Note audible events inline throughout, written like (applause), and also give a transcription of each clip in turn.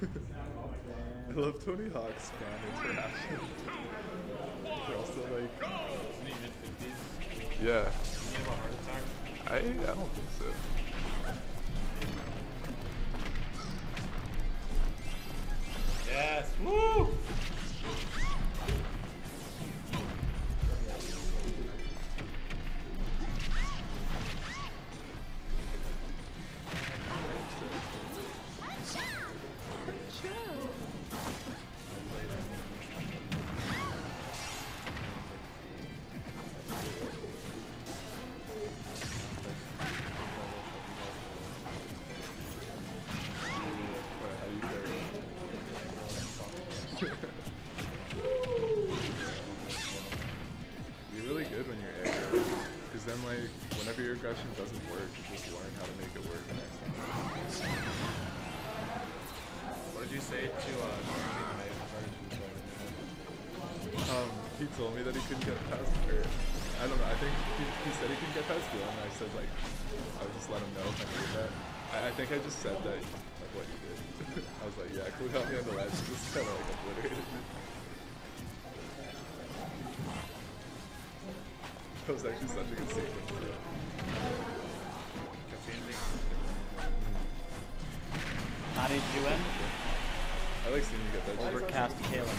I love Tony Hawk's fan interaction. They're also like, yeah. I I don't think so. Yes. Woo! Told me that he couldn't get past her. I don't know. I think he, he said he couldn't get past Dylan. And I said like, I would just let him know if I that. I, I think I just said that like what you did. (laughs) I was like, yeah, cool. Help me on the ledge. (laughs) Just kind of like obliterated me. That was actually such a good sequence. How did you win? I like seeing you get that. Overcast Kalen.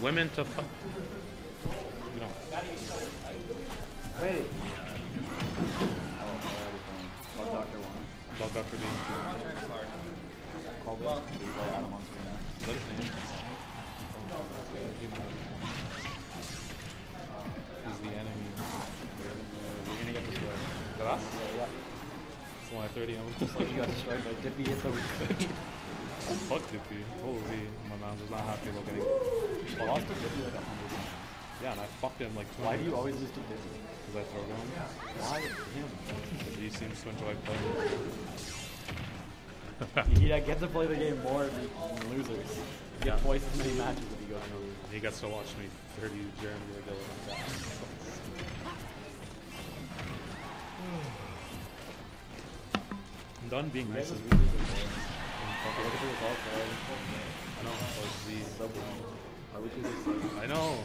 Women to fuck. You know. Wait. Love Doctor One. Love Dr. Bean. Call. He's Adam on screen now. What is name? He's the enemy. You're gonna get destroyed. Is that us? Yeah, yeah. It's only 30 of Just like you got destroyed by Dippy Fuck Dippy. Holy, my man was not happy about getting. Lost to Dippy like a hundred. Yeah, and I fucked him like Why do you always lose to Dippy? Because I throw down. Why him? He seems to enjoy playing. (laughs) You get to play the game more than losers. You get Yeah. twice as many matches if you go through. He gets to watch me 30 Jeremy Regatta like that. (sighs) I'm done being nice. Look at. I know. the Subway. Is I know.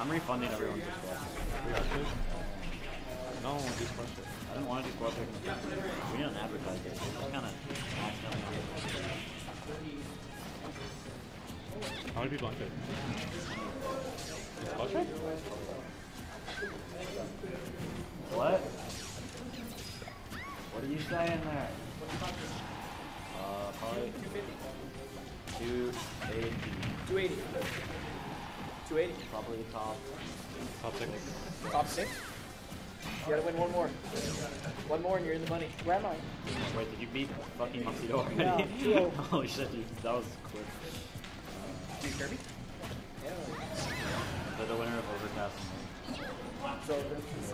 I'm refunding everyone's squad. We actually? No, just crush it. I didn't want to do squad pick. We didn't advertise it. Just kind of accidentally. How many people on it? Just crush? What? What are you saying there? Uh, probably 280. 280. 280. Probably top. Top six. Top six. You gotta win one more. One more and you're in the money. Where am I? Wait, did you beat fucking Tuxedo already? Yeah, Holy shit, dude. That was quick. Do you Kirby? Yeah. They're the winner of Overcast. So, this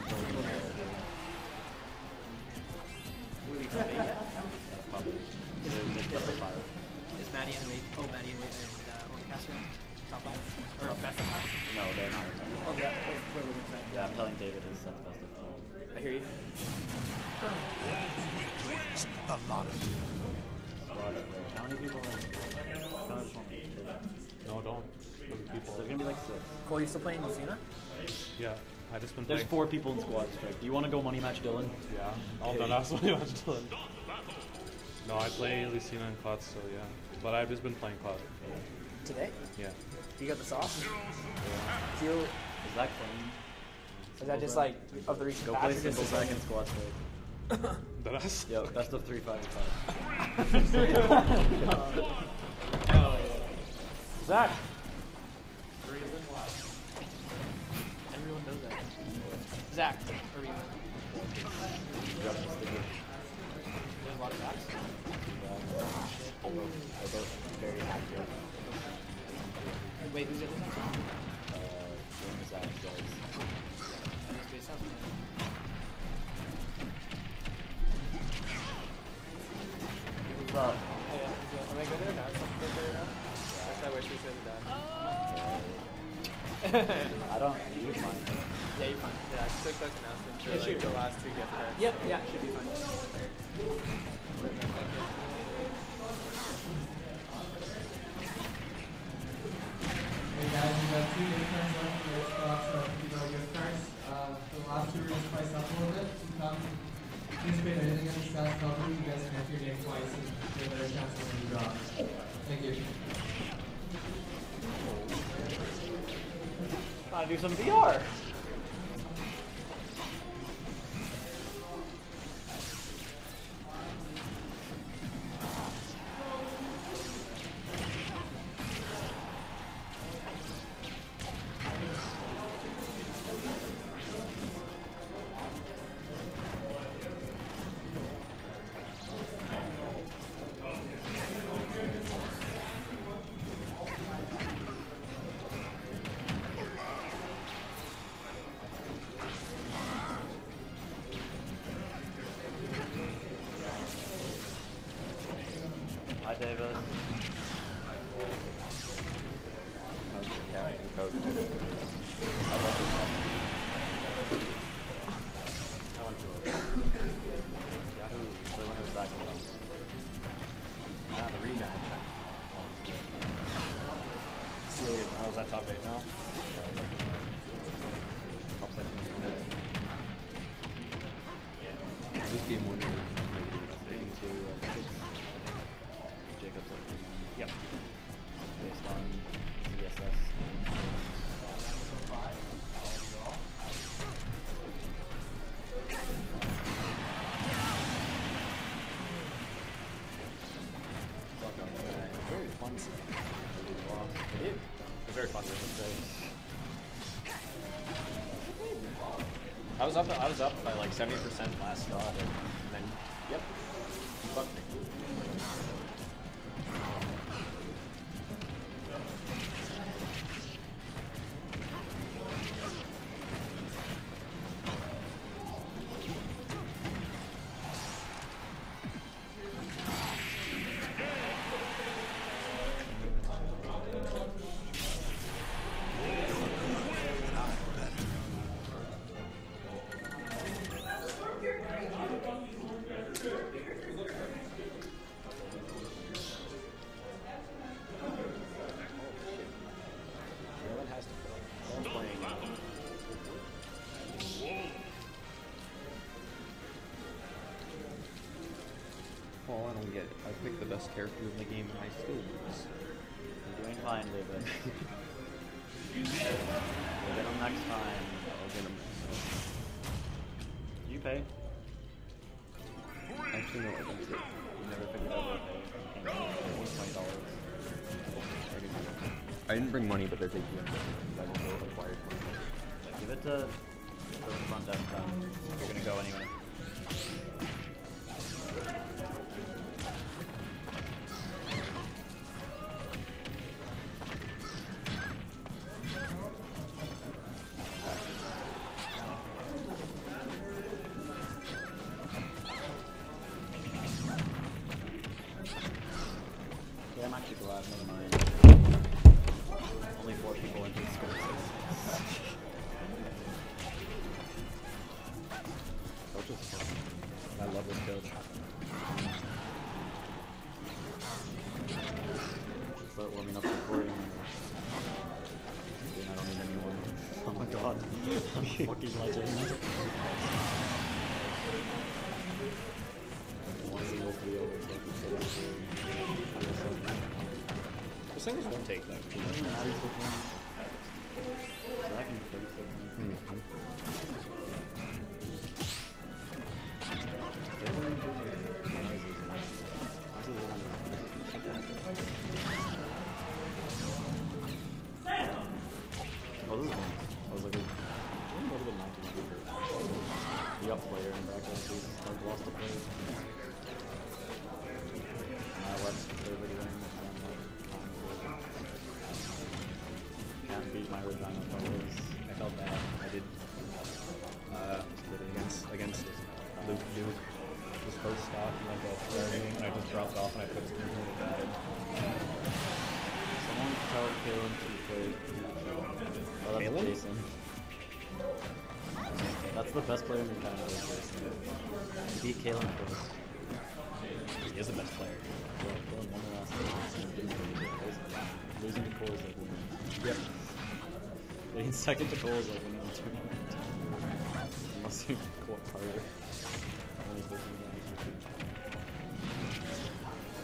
Probably. They're, they're top five. Is Maddie and Wade, oh, Maddie and Wade and uh, Orcastro top five? Or best of five? No, they're not. Oh, yeah. Wait, wait, wait, wait. Yeah, I'm telling David is set best of five. I hear you. Squad up there. How many people are in? How much one? No, don't. There's people. There's gonna be like six. Cole, you still playing Lucina? Yeah, I just been There's playing. four people in squad strike. Do you want to go money match Dylan? Yeah, all done. That's what I watched Dylan. No, I play Lucina and Cloud so yeah. But I've just been playing Cloud. Today? Yeah. You got the sauce? Feel, Is that clean? is that just like of the recent Go play or just simple the same? second squad state. (coughs) The? Yo, best of three five and five. (laughs) Zach, Everyone knows that. Zach, stats company, you guys can your name twice and get a better chance. Thank you. Wanna do some VR? The rematch. See, I was at top eight now. I was up. I was up by like seventy percent last shot, and then yep, he fucked me. Best character in the game and I still lose. You're doing fine, David. (laughs) we'll get them next time. I'll get him. You pay. Actually, no, I don't. You never figured out what pay. Twenty dollars. I didn't bring money, but taking it. I don't know if acquired money. Give it to the front desk. Um, you're gonna go anyway. I love this coach. Start warming up the recording. I don't need anyone. (laughs) Oh my god. I'm fucking legend. One single three over. The singers won't take that. Oh, hmm. Thank you. That's Jason. That's the best player in your time. is Jason. He beat Kalen first. He is the best player. Yeah, Kalen won the last game. and didn't really get it. Losing to Cole is like winning. Yep. Getting second to Cole is like winning the tournament. Unless you Cole Carter. Only fifteen guys.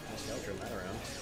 Nice job, turn that around.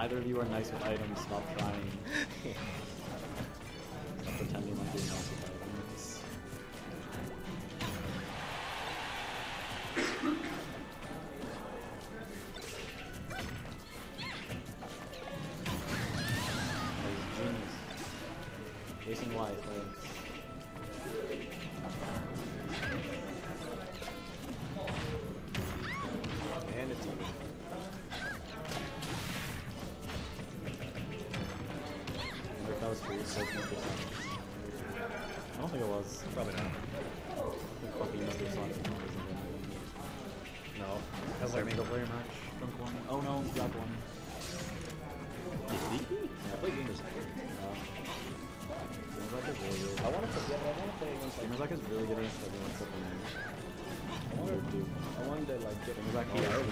Neither of you are nice with items. Stop trying. Stop pretending like you're nice with items. Uh, Gamer's like is really good. I want to play. I want to play against like. Gamer's like is really good against everyone except for me. I wanted, Dude. I wanted to like get Gamer's like was so good.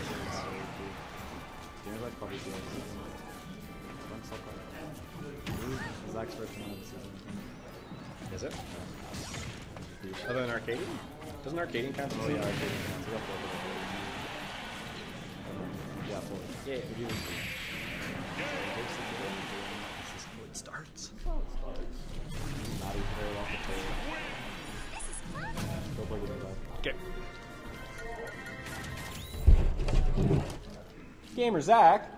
Gamer's like probably good. I'm so proud. Zach's first one of the season. Is it? Other than arcading? Doesn't arcading count? Oh yeah, arcade fans. We got four of. Yeah, four. Yeah. If you- This is me, Okay. Gamer Zach.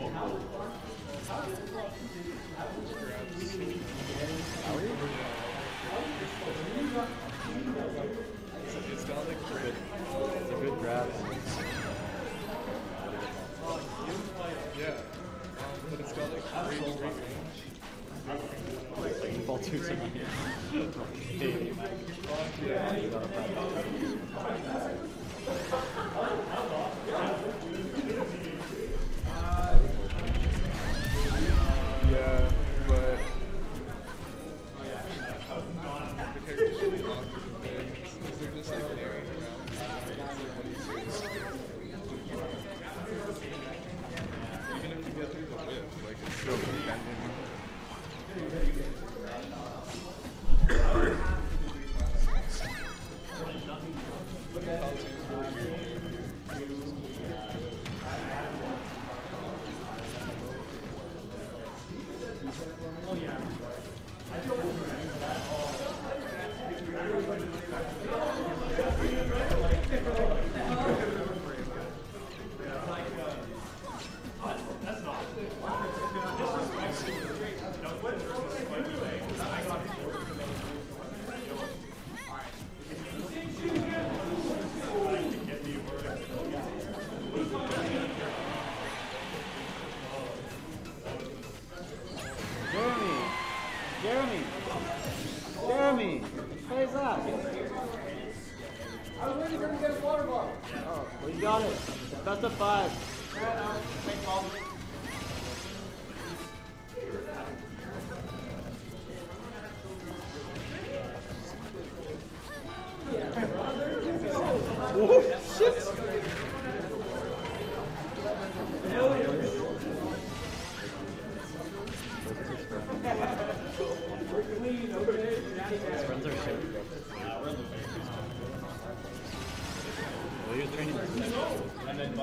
Thank you. Jeremy! What is that? I was waiting for him to get his water bottle. Oh, well, you got it. Best of five. His friends are shit. Well, he was training.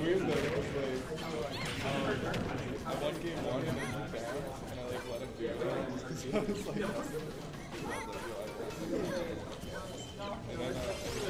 Weird though, because like, um, I won game one and then he banned, and I like let him do because I was like, was like, and then, uh,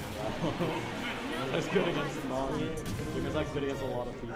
That's good against Molly because that's good against a lot of people.